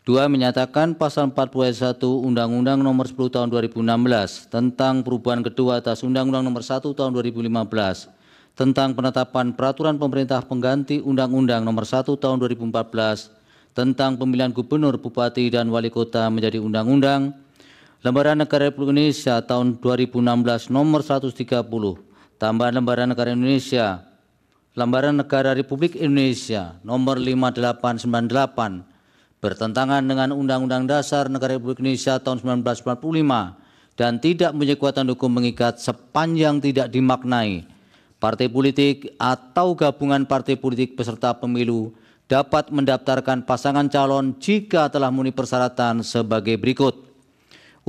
Dua menyatakan pasal 40 ayat 1 Undang-Undang Nomor 10 Tahun 2016 tentang perubahan kedua atas Undang-Undang Nomor 1 Tahun 2015 tentang penetapan peraturan pemerintah pengganti Undang-Undang Nomor 1 Tahun 2014 tentang pemilihan gubernur, bupati, dan wali kota menjadi undang-undang. Lembaran Negara Republik Indonesia tahun 2016 nomor 130 tambahan lembaran negara Indonesia, lembaran negara Republik Indonesia nomor 5898 bertentangan dengan Undang-Undang Dasar Negara Republik Indonesia tahun 1945 dan tidak mempunyai kekuatan hukum mengikat sepanjang tidak dimaknai. Partai politik atau gabungan partai politik peserta pemilu dapat mendaftarkan pasangan calon jika telah memenuhi persyaratan sebagai berikut.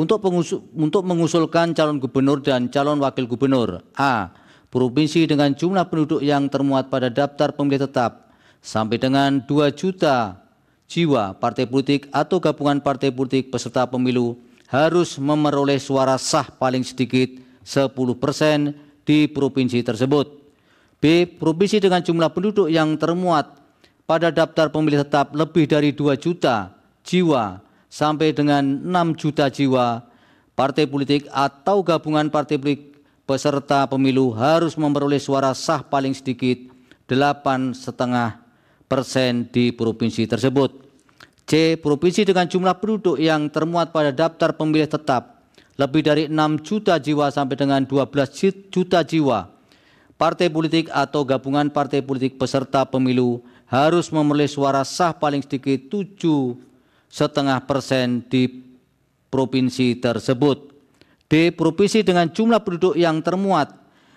Untuk, untuk mengusulkan calon gubernur dan calon wakil gubernur A provinsi dengan jumlah penduduk yang termuat pada daftar pemilih tetap sampai dengan 2 juta jiwa partai politik atau gabungan partai politik peserta pemilu harus memperoleh suara sah paling sedikit 10 persen di provinsi tersebut. B. Provinsi dengan jumlah penduduk yang termuat pada daftar pemilih tetap lebih dari 2 juta jiwa sampai dengan 6 juta jiwa partai politik atau gabungan partai politik peserta pemilu harus memperoleh suara sah paling sedikit delapan setengah persen di provinsi tersebut. C. Provinsi dengan jumlah penduduk yang termuat pada daftar pemilih tetap lebih dari 6 juta jiwa sampai dengan 12 juta jiwa. Partai politik atau gabungan partai politik peserta pemilu harus memperoleh suara sah paling sedikit tujuh setengah persen di provinsi tersebut. D. Provinsi dengan jumlah penduduk yang termuat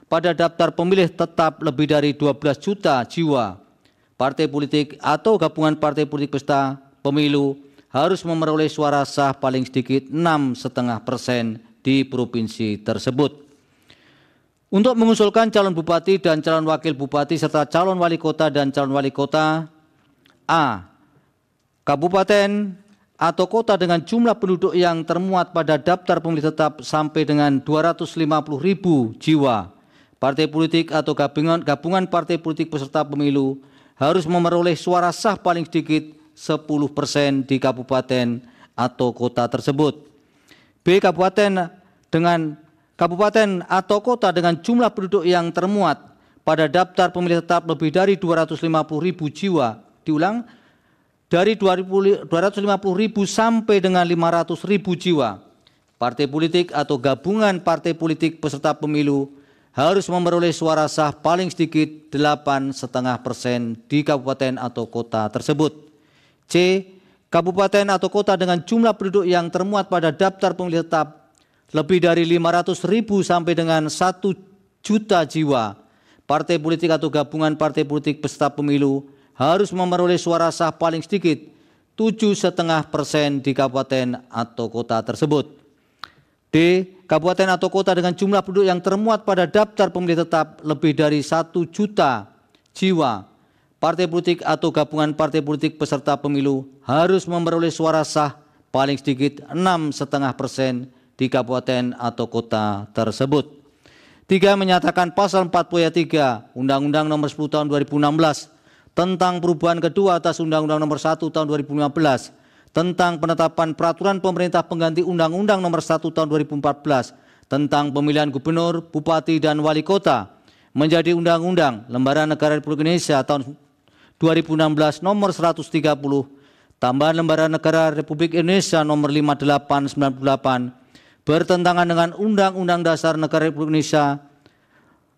pada daftar pemilih tetap lebih dari 12 juta jiwa. Partai politik atau gabungan partai politik peserta pemilu harus memperoleh suara sah paling sedikit 6,5 persen di provinsi tersebut. Untuk mengusulkan calon bupati dan calon wakil bupati serta calon wali kota dan calon wali kota A. Kabupaten atau kota dengan jumlah penduduk yang termuat pada daftar pemilih tetap sampai dengan 250 ribu jiwa. Partai politik atau gabungan, gabungan partai politik peserta pemilu harus memperoleh suara sah paling sedikit 10 persen di kabupaten atau kota tersebut. B. Kabupaten dengan kabupaten atau kota dengan jumlah penduduk yang termuat pada daftar pemilih tetap lebih dari 250 ribu jiwa. Diulang, dari 250 ribu sampai dengan 500 ribu jiwa. Partai politik atau gabungan partai politik peserta pemilu harus memperoleh suara sah paling sedikit 8,5 persen di kabupaten atau kota tersebut. C. Kabupaten atau kota dengan jumlah penduduk yang termuat pada daftar pemilih tetap lebih dari 500 ribu sampai dengan 1 juta jiwa. Partai politik atau gabungan partai politik peserta pemilu harus memperoleh suara sah paling sedikit tujuh setengah persen di kabupaten atau kota tersebut. D. Kabupaten atau kota dengan jumlah penduduk yang termuat pada daftar pemilih tetap lebih dari satu juta jiwa. Partai politik atau gabungan partai politik peserta pemilu harus memperoleh suara sah paling sedikit enam setengah persen di kabupaten atau kota tersebut. Tiga menyatakan pasal 40 ayat 3 Undang-Undang nomor 10 tahun 2016 tentang perubahan kedua atas Undang-Undang nomor 1 tahun 2015 tentang penetapan peraturan pemerintah pengganti Undang-Undang nomor 1 tahun 2014 tentang pemilihan gubernur, bupati, dan wali kota menjadi Undang-Undang Lembaran Negara Republik Indonesia tahun 2016 nomor 130 tambahan Lembaran Negara Republik Indonesia nomor 5898 bertentangan dengan Undang-Undang Dasar Negara Republik Indonesia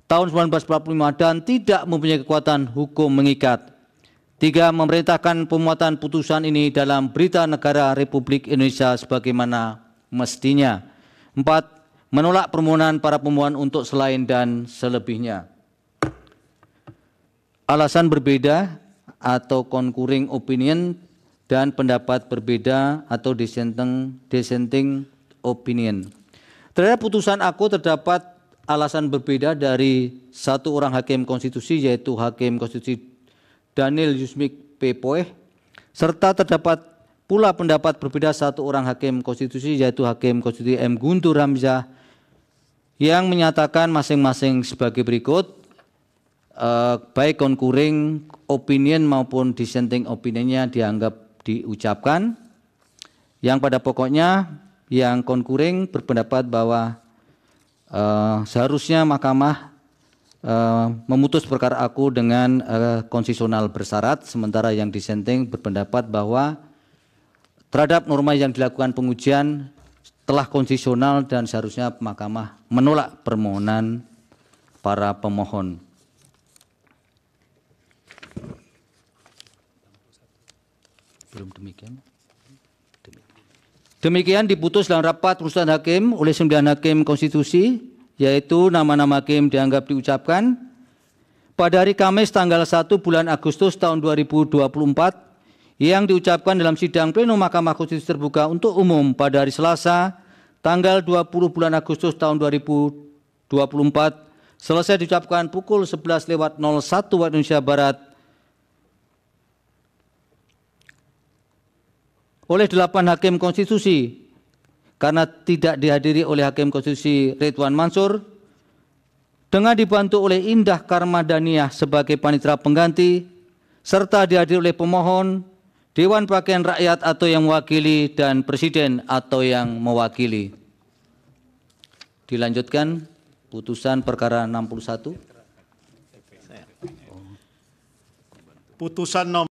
tahun 1945 dan tidak mempunyai kekuatan hukum mengikat. Tiga, memerintahkan pemuatan putusan ini dalam berita negara Republik Indonesia sebagaimana mestinya. Empat, menolak permohonan para pemohon untuk selain dan selebihnya. Alasan berbeda atau concurring opinion dan pendapat berbeda atau dissenting, dissenting opinion. Terhadap putusan aku terdapat alasan berbeda dari satu orang hakim konstitusi yaitu Hakim Konstitusi Daniel Yusmik P. Serta terdapat pula pendapat berbeda satu orang hakim konstitusi yaitu Hakim Konstitusi M. Guntur Ramzah yang menyatakan masing-masing sebagai berikut, eh, baik concurring opinion maupun dissenting opinionnya dianggap diucapkan. Yang pada pokoknya yang concurring berpendapat bahwa eh, seharusnya mahkamah Eh, memutus perkara aku dengan uh, konstitusional bersyarat, sementara yang dissenting berpendapat bahwa terhadap norma yang dilakukan pengujian telah konstitusional dan seharusnya mahkamah menolak permohonan para pemohon. Belum demikian. Demikian diputus dalam rapat perusahaan hakim oleh sembilan hakim konstitusi yaitu nama-nama hakim dianggap diucapkan. Pada hari Kamis tanggal 1 bulan Agustus tahun 2024 yang diucapkan dalam sidang pleno Mahkamah Konstitusi terbuka untuk umum pada hari Selasa tanggal 20 bulan Agustus tahun 2024 selesai diucapkan pukul 11 lewat 01 waktu Indonesia Barat oleh delapan hakim konstitusi karena tidak dihadiri oleh Hakim Konstitusi Ridwan Mansur dengan dibantu oleh Indah Karmadaniah sebagai panitera pengganti serta dihadiri oleh pemohon, Dewan Perwakilan Rakyat atau yang mewakili dan Presiden atau yang mewakili. Dilanjutkan putusan perkara 61. Putusan nomor